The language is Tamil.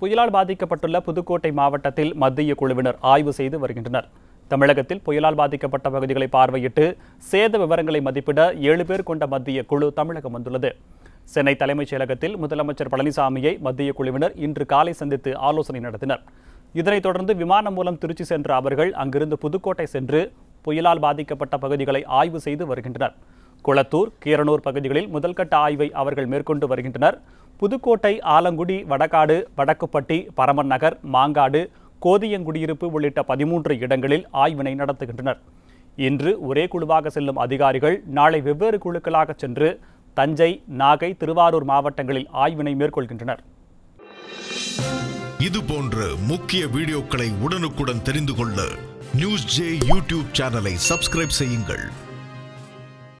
புயலால் பாதிக்கப்பட்டுள்ள புதுக்கோட்டை மாவட்டத்தில் மத்திய குழுவினர் ஆய்வு செய்து வருகின்றனர். தமிழகத்தில் புயலால் பாதிக்கப்பட்ட பகுதிகளை பார்வையிட்டு சேத விவரங்களை மதிப்பிட ஏழு பேர் கொண்ட மத்திய குழு தமிழகம் வந்துள்ளது. சென்னை தலைமைச் செயலகத்தில் முதலமைச்சர் பழனிசாமியை மத்திய குழுவினர் இன்று காலை சந்தித்து ஆலோசனை நடத்தினர். இதனைத் தொடர்ந்து விமானம் மூலம் திருச்சி சென்ற அவர்கள் அங்கிருந்து புதுக்கோட்டை சென்று புயலால் பாதிக்கப்பட்ட பகுதிகளை ஆய்வு செய்து வருகின்றனர். குளத்தூர் கீரனூர் பகுதிகளில் முதல்கட்ட ஆய்வை அவர்கள் மேற்கொண்டு வருகின்றனர். புதுக்கோட்டை ஆலங்குடி வடகாடு வடக்குப்பட்டி பரமன் நகர் மாங்காடு கோதியங்குடியிருப்பு உள்ளிட்ட பதிமூன்று இடங்களில் ஆய்வினை நடத்துகின்றனர். இன்று ஒரே குழுவாக செல்லும் அதிகாரிகள் நாளை வெவ்வேறு குழுக்களாக சென்று தஞ்சை நாகை திருவாரூர் மாவட்டங்களில் ஆய்வினை மேற்கொள்கின்றனர். இது போன்ற முக்கிய வீடியோக்களை உடனுக்குடன் தெரிந்து கொள்ள நியூஸ் ஜே யூடியூப் சேனலை சப்ஸ்கிரைப் செய்யுங்கள்.